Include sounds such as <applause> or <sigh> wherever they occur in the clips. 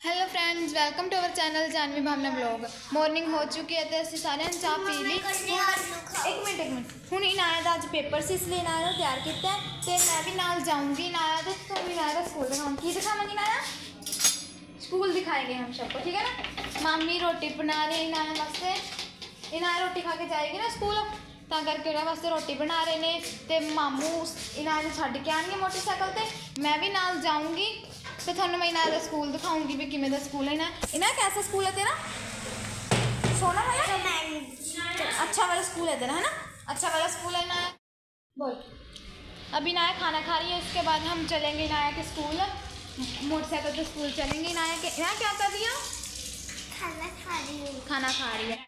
Hello friends welcome to our channel Janvi Bhavna blog morning हो चुकी है तो असं सारे चाह पी ली। एक मिनट एक मिनट। हूँ इनाया तो अज पेपर से इसलिए इनाया तैयार किया तो मैं भी नाल जाऊँगी। इनाया तो तुम इनाया का स्कूल दिखाऊँ की दिखावा इनाया स्कूल दिखाएँगे हम सबको, ठीक है ना? मामी रोटी बना रहे इनाया वास्ते। इनाया रोटी खा के जाएगी ना स्कूल त करके ਉਹਨਾਂ ਵਾਸਤੇ ਰੋਟੀ ਬਣਾ ਰਹੇ ਨੇ ਤੇ ਮਾਮੂ ਇਹਨਾਂ ਨੂੰ मोटरसाइकिल मैं भी ਮੋਟਰਸਾਈਕਲ जाऊँगी। ਤੇ ਤੁਹਾਨੂੰ ਮੈਂ ਇਹਨਾਂ ਦਾ ਸਕੂਲ ਦਿਖਾਉਂਗੀ ਵੀ ਕਿਵੇਂ ਦਾ ਸਕੂਲ ਹੈ ਨਾ ਇਹਨਾਂ कैसा स्कूल है तेरा सोना वाला अच्छा वाला स्कूल है तेरा है ना अच्छा वाला स्कूल है ना बोल अभी नाया खाना खा रही है उसके बाद हम चलेंगे नाया के स्कूल मोटरसाइकिल पे स्कूल चलेंगे नाया के नाया क्या कर रही है खाना खा रही हूँ खाना खा रही है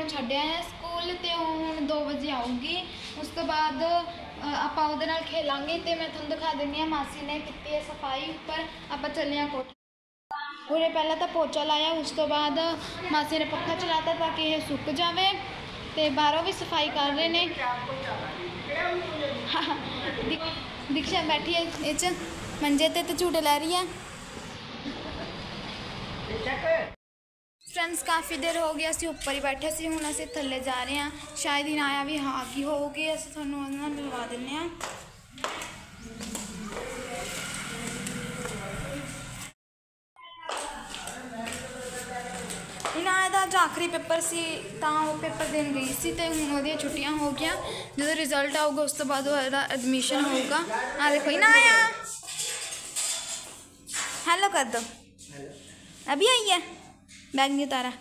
ਨੂੰ ਛੱਡਿਆ ਹੈ ਸਕੂਲ ਤੇ ਉਹ ਹੁਣ 2 ਵਜੇ ਆਊਗੀ ਉਸ ਤੋਂ ਬਾਅਦ ਅ, ਆਪਾਂ ਉਹਦੇ ਨਾਲ ਖੇਲਾਂਗੇ ਤੇ ਮੈਂ ਤੁਹਾਨੂੰ ਦਿਖਾ ਦਿੰਦੀ ਹਾਂ ਮਾਸੀ ਨੇ ਕੀਤੀ ਹੈ ਸਫਾਈ ਉੱਪਰ ਆਪਾਂ ਚੱਲੇ ਹਾਂ ਕੋਠੇ ਉਰੇ ਪਹਿਲਾਂ ਤਾਂ ਪੋਚਾ ਲਾਇਆ ਉਸ ਤੋਂ ਬਾਅਦ ਮਾਸੀ ਨੇ ਪੱਖਾ ਚਲਾਤਾ ਤਾਂ ਕਿ ਇਹ ਸੁੱਕ ਜਾਵੇ ਤੇ ਬਾਹਰੋਂ ਵੀ ਸਫਾਈ ਕਰ ਰਹੇ ਨੇ ਦਿਕ- ਦਿਕਸ਼ਾ ਬੈਠੀ ਹੈ ਇਹ ਚ ਮੰਜੇ ਤੇ ਤੇ ਝੂਟੇ ਲੈ ਰਹੀ ਹੈ ਫਰੈਂਡਸ ਕਾਫੀ ਦੇਰ ਹੋ ਗਈ ਅਸੀਂ ਉੱਪਰ ਹੀ ਬੈਠੇ ਸੀ ਹੁਣ ਅਸੀਂ ਥੱਲੇ ਜਾ ਰਹੇ ਹਾਂ ਸ਼ਾਇਦ ਹੀ ਆਇਆ ਵੀ ਆ ਗਈ ਹੋਊਗੀ ਅਸੀਂ ਤੁਹਾਨੂੰ ਉਹਨਾਂ ਨਾਲ ਮਿਲਵਾ ਦਿੰਨੇ ਆ ਇਨਾਇਆ ਦਾ ਅੱਜ ਆਖਰੀ ਪੇਪਰ ਸੀ ਤਾਂ ਉਹ ਪੇਪਰ ਦੇਣ ਗਈ ਸੀ ਤੇ ਹੁਣ ਉਹਦੀਆਂ ਛੁੱਟੀਆਂ ਹੋ ਗਈਆਂ ਜਦੋਂ ਰਿਜ਼ਲਟ ਆਊਗਾ ਉਸ ਤੋਂ ਬਾਅਦ ਉਹਦਾ ਐਡਮਿਸ਼ਨ ਹੋਊਗਾ ਆ ਦੇਖੋ ਇਨਾਇਆ ਹੈਲੋ ਕਰ ਦੋ अभी आई है बैग नहीं उतारा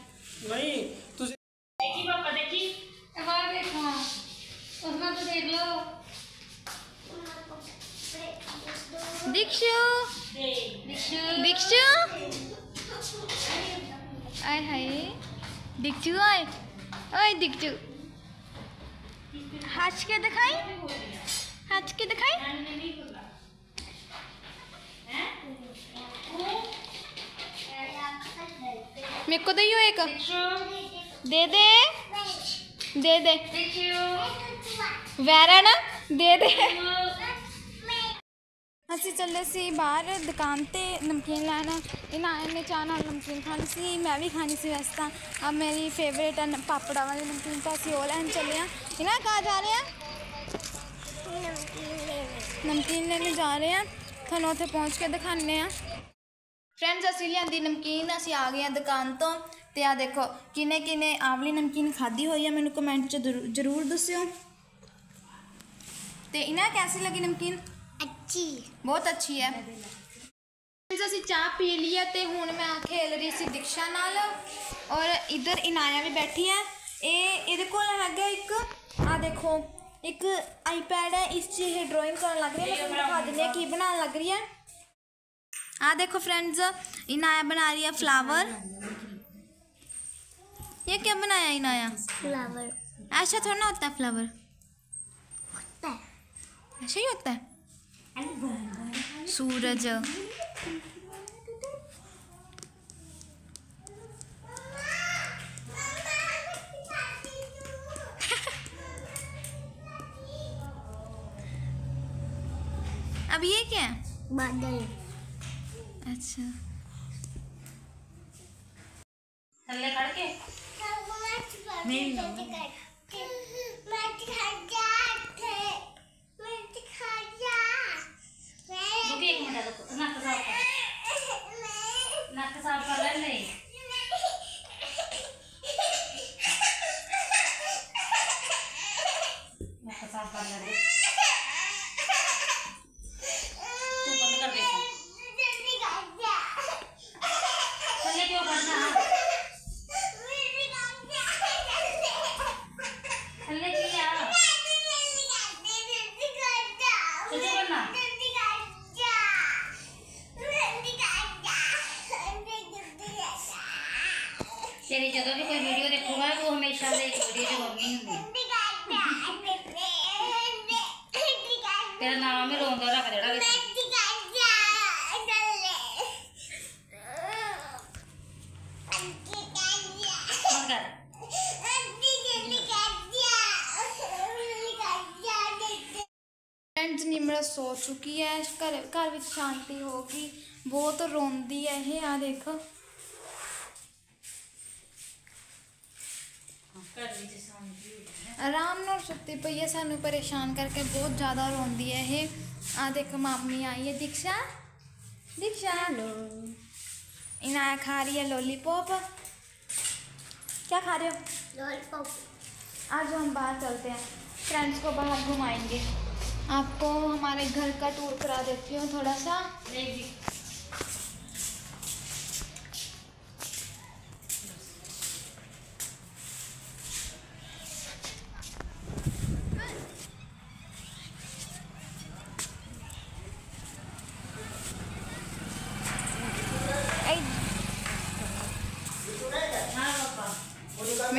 दीक्षु दीक्षु आय हाय। दीक्षु आय दीक्षु हाथ के दिखाई। हाथ के दिखाई। मेरे को दियो एक दे दे दे दे वैरा ना दे दे ਅਸੀਂ ਚੱਲੇ ਸੀ ਬਾਹਰ ਦੁਕਾਨ ਤੇ ਨਮਕੀਨ ਲੈਣ ਇਹਨਾਂ ਨੇ ਚਾਹ ਨਾਲ ਨਮਕੀਨ ਖਾਣੀ ਸੀ ਮੈਂ ਵੀ ਖਾਣੀ ਸੀ ਵੈਸੇ ਤਾਂ ਆ ਮੇਰੀ ਫੇਵਰੇਟ ਹੈ ਪਾਪੜਾ ਵਾਲੀ ਨਮਕੀਨ ਤਾਂ ਅਸੀਂ ਉਹ ਲੈਣ ਚੱਲੇ ਆ ਇਹਨਾਂ ਕਾ ਜਾ ਰਹੇ ਆ ਨਮਕੀਨ ਲੈਣ ਜਾ ਰਹੇ ਆ ਤੁਹਾਨੂੰ ਉੱਥੇ ਪਹੁੰਚ ਕੇ ਦਿਖਾਣੇ ਆ ਫਰੈਂਡਸ ਅਸੀਂ ਲਿਆਂਦੀ ਨਮਕੀਨ ਅਸੀਂ ਆ ਗਏ ਆ ਦੁਕਾਨ ਤੋਂ ਤੇ ਆ ਦੇਖੋ ਕਿਨੇ ਕਿਨੇ ਆਵਲੀ ਨਮਕੀਨ ਖਾਦੀ ਹੋਈ ਆ ਮੈਨੂੰ ਕਮੈਂਟ ਚ ਜ਼ਰੂਰ ਦੱਸਿਓ। ਤੇ ਇਹਨਾਂ ਕੈਸੀ ਲੱਗੀ ਨਮਕੀਨ? ਅੱਛੀ। ਬਹੁਤ ਅੱਛੀ ਹੈ। ਫਰੈਂਡਸ ਅਸੀਂ ਚਾਹ ਪੀ ਲਈ ਹੈ ਤੇ ਹੁਣ ਮੈਂ ਖੇਲ ਰਹੀ ਸੀ ਦਿਕਸ਼ਾ ਨਾਲ ਔਰ ਇਧਰ ਇਨਾਇਆ ਵੀ ਬੈਠੀ ਹੈ। ਇਹ ਇਹਦੇ ਕੋਲ ਹੈਗਾ ਇੱਕ ਆ ਦੇਖੋ ਇੱਕ ਆਈਪੈਡ ਹੈ ਇਸ 'ਚ ਇਹ ਡਰਾਇੰਗ ਕਰਨ ਲੱਗ ਰਹੀ ਹੈ ਮੈਂ ਤੁਹਾਨੂੰ ਦਿਖਾ ਦਿੰਦੀ ਹਾਂ ਕੀ ਬਣਾਉਣ ਲੱਗ ਰਹੀ ਹੈ। आ देखो फ्रेंड्स इनाया बना रही है फ्लावर ये क्या बनाया इनाया? फ्लावर ऐसा थोड़ा ना होता है फ्लावर होता ऐसा ही होता है? सूरज। <laughs> अब ये क्या है? बादल। अच्छा। थल्ले के नहीं ਤੇਰੀ ਜਦੋਂ ਵੀ ਕੋਈ ਵੀਡੀਓ ਦੇਖੂਗਾ ਉਹ ਹਮੇਸ਼ਾ ਦੇ ਵੀਡੀਓ ਚ ਰੋਣੀ ਹੁੰਦੀ ਤੇਰਾ ਨਾਮ ਹੀ ਰੋਂਦਾ ਰੱਖ ਦੇਣਾ ਵਿੱਚ ਬੰਦ ਕਰ ਫਰੈਂਡਸ ਨਿਮਰਤ ਸੋ ਚੁੱਕੀ ਹੈ ਘਰ ਘਰ ਵਿੱਚ ਸ਼ਾਂਤੀ ਹੋ ਗਈ ਬਹੁਤ ਰੋਂਦੀ ਹੈ ਇਹ ਆ ਦੇਖੋ ਆਰਾਮ ਨਾਲ ਸੁੱਤੀ ਪਈ ਹੈ ਸਾਨੂੰ ਪਰੇਸ਼ਾਨ ਕਰਕੇ ਬਹੁਤ ਜ਼ਿਆਦਾ ਰੋਂਦੀ ਹੈ ਇਹ ਆ ਦੇਖੋ ਮਾਮੀ आई है दीक्षा दीक्षा लो इनाया खा रही है लॉलीपॉप क्या खा रहे हो आज हम बाहर चलते हैं फ्रेंड्स को बाहर घुमाएंगे आपको हमारे घर का टूर करा देती हूँ थोड़ा सा ਨਹੀਂ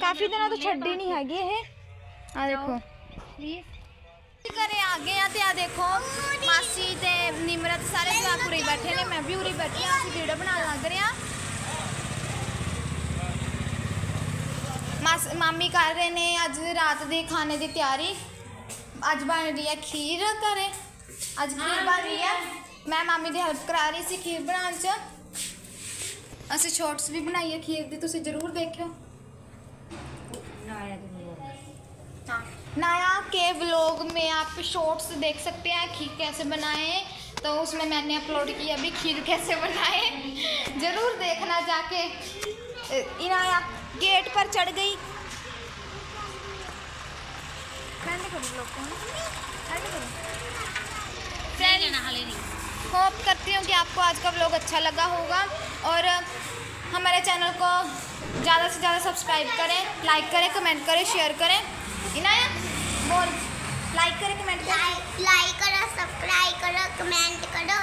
ਕਾਫੀ ਦਿਨਾਂ ਤੋਂ ਛੱਡੀ ਨਹੀਂ ਹੈਗੀ ਇਹ ਆ ਦੇਖੋ ਘਰੇ ਆ ਗਏ ਆ ਤੇ ਆ ਦੇਖੋ ਮਾਸੀ ਤੇ ਨਿਮਰਤ ਸਾਰੇ ਜਵਾਕ ਉਰੇ ਹੀ ਬੈਠੇ ਨੇ ਮੈਂ ਵੀ ਉਰੇ ਹੀ ਬੈਠੀ ਆ ਅਸੀਂ ਵੀਡੀਓ ਬਣਾਉਣ ਲੱਗ ਰਹੇ ਆ ਮਾਸ ਮਾਮੀ ਕਰ ਰਹੇ ਨੇ ਅੱਜ ਰਾਤ ਦੇ ਖਾਣੇ ਦੀ ਤਿਆਰੀ ਅੱਜ ਬਣ ਰਹੀ ਹੈ ਖੀਰ ਘਰੇ ਅੱਜ ਖੀਰ ਬਣ ਰਹੀ ਹੈ ਮੈਂ ਮਾਮੀ ਦੀ ਹੈਲਪ ਕਰਾ ਰਹੀ ਸੀ ਖੀਰ ਬਣਾਉਣ 'ਚ ਅਸੀਂ ਸ਼ਾਰਟਸ ਵੀ ਬਣਾਈ ਹੈ ਖੀਰ ਦੀ ਤੁਸੀਂ ਜ਼ਰੂਰ ਦੇਖਿਓ हाँ नया के व्लॉग में आप शॉर्ट्स देख सकते हैं खीर कैसे बनाए। तो उसमें मैंने अपलोड किया अभी खीर कैसे बनाए। ज़रूर देखना जाके। इनाया गेट पर चढ़ गई। होप करती हूँ कि आपको आज का व्लॉग अच्छा लगा होगा। और हमारे चैनल को ज़्यादा से ज़्यादा सब्सक्राइब करें लाइक करें कमेंट करें शेयर करें। इनाया बोल। लाइक करें कमेंट करें। लाइक करो सब्सक्राइब करो कमेंट करो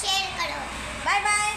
शेयर करो। Bye bye.